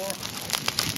before.